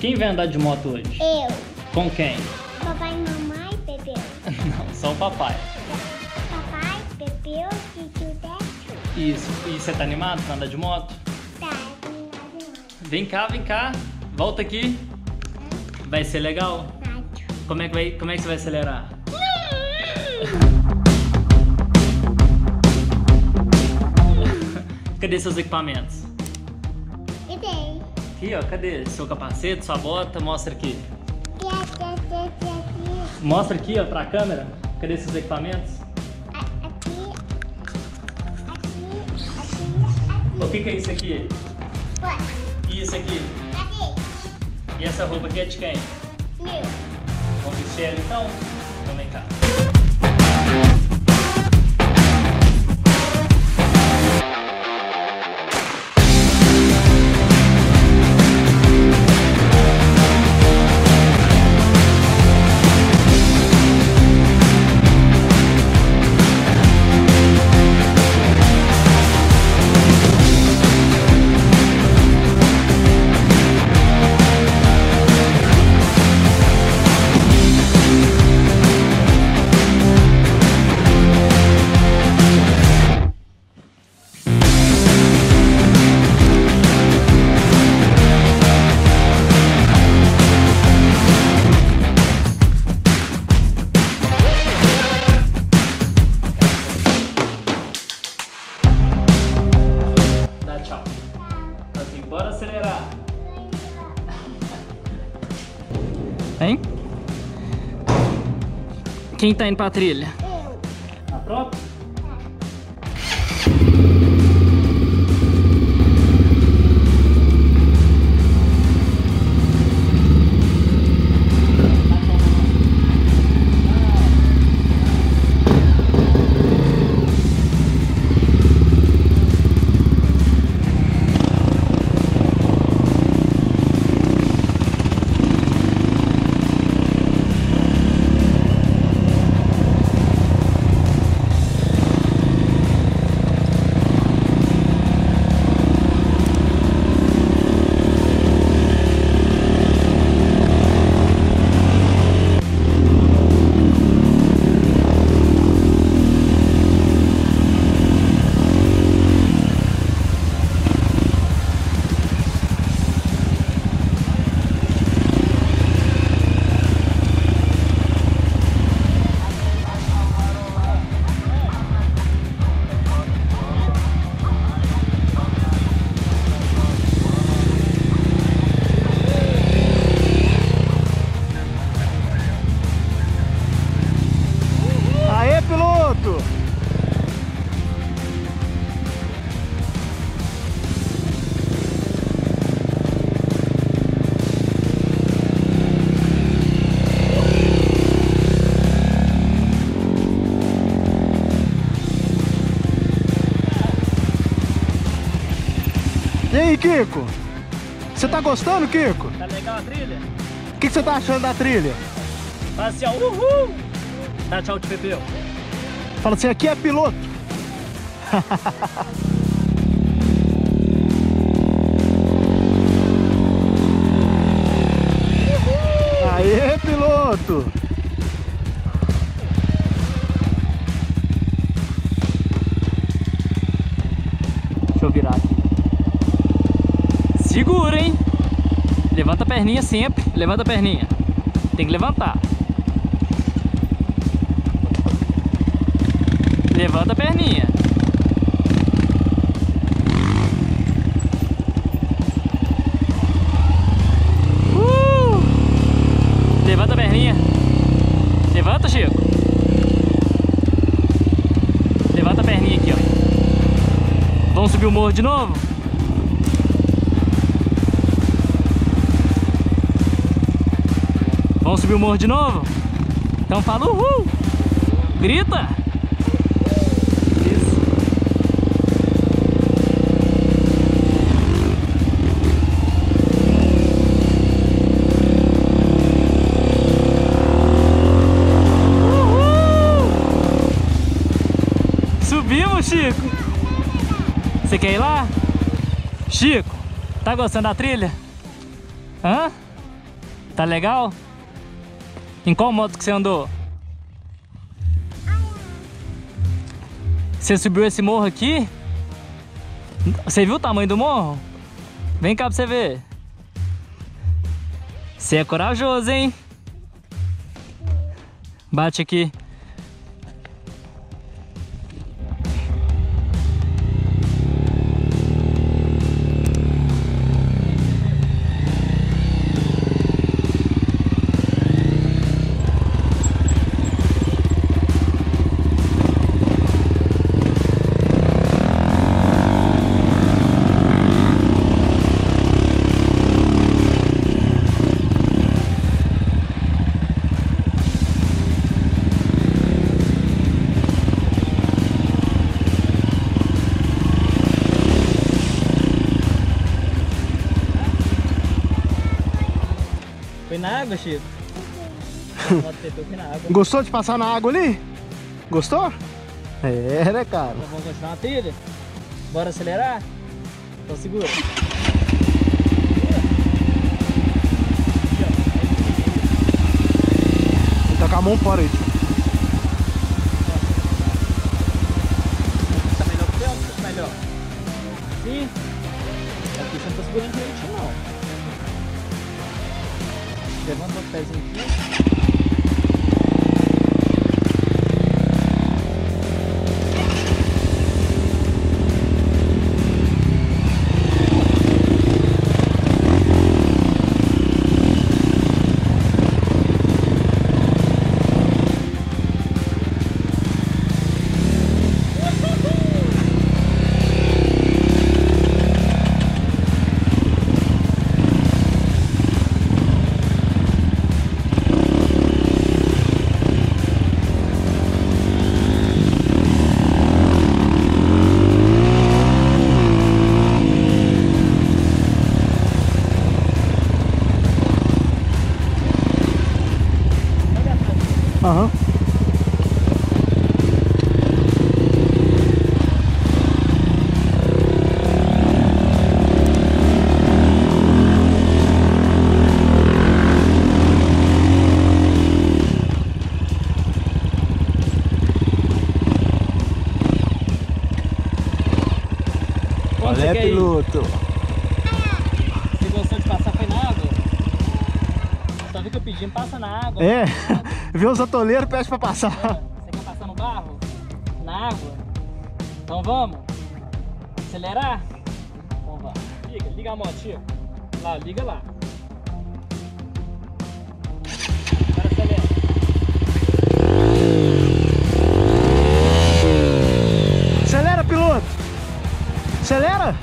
Quem vai andar de moto hoje? Eu. Com quem? Papai e mamãe bebeu. Não, só o papai. Papai bebeu e tio Deto. Isso. E você tá animado pra andar de moto? Tá, terminado demais. Vem cá, vem cá. Volta aqui. Vai ser legal? Rádio. Como é que, vai, como é que você vai acelerar? Cadê seus equipamentos? Aqui, ó. Cadê seu capacete, sua bota? Mostra aqui. Mostra aqui, ó, pra câmera. Cadê seus equipamentos? Aqui. Aqui. Aqui. O que, que é isso aqui? E isso aqui? E essa roupa aqui é de quem? Meu. Vamos vestir ela então? Então vem cá. Hein? Quem tá indo pra trilha? Eu. Tá pronto? Kiko? Você tá gostando, Kiko? Tá legal a trilha? O que que você tá achando da trilha? Faz assim, ó. Uhul! Dá tchau de Pepeu. Fala assim, aqui é piloto. Aê, piloto! Segura, hein? Levanta a perninha sempre. Levanta a perninha. Tem que levantar. Levanta a perninha. Uh! Levanta a perninha. Levanta, Chico. Levanta a perninha aqui, ó. Vamos subir o morro de novo? Vamos subir o morro de novo? Então fala uhul! Grita! Isso. Uhul! Subimos, Chico! Você quer ir lá? Chico, tá gostando da trilha? Hã? Tá legal? Em qual moto que você andou? Você subiu esse morro aqui? Você viu o tamanho do morro? Vem cá pra você ver. Você é corajoso, hein? Bate aqui. Na água, Chico? Gostou de passar na água ali? Gostou? É, né, cara? Então vamos continuar a trilha? Bora acelerar? Então segura. Tá com a mão fora aí. Tá melhor que o teu? Tá melhor? Sim. Aqui você não tá segurando direitinho não. Levanta o pezinho aqui. Aham. Olha, ir? piloto. Você gostou de passar foi na água? Só viu que eu pedi, passa na água. É, vê os atoleiros, pede pra passar. Você quer passar no barro? Na água? Então vamos? Acelerar? Então vamos. Liga, liga a moto. Lá, liga lá. Agora acelera. Acelera, piloto. Acelera.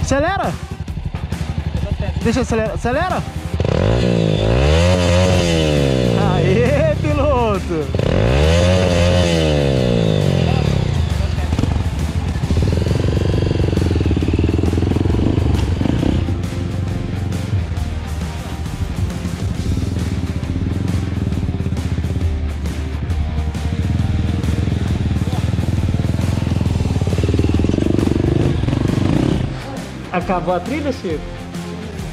Acelera. Deixa eu acelerar. Acelera. Acabou a trilha, Chico?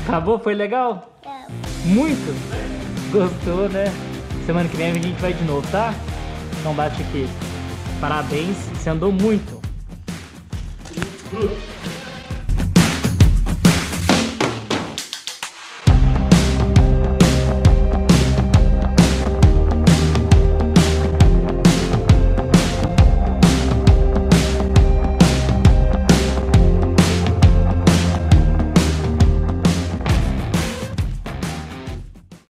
Acabou? Foi legal? Não. Muito? Gostou, né? Semana que vem a gente vai de novo, tá? Então bate aqui. Parabéns, você andou muito.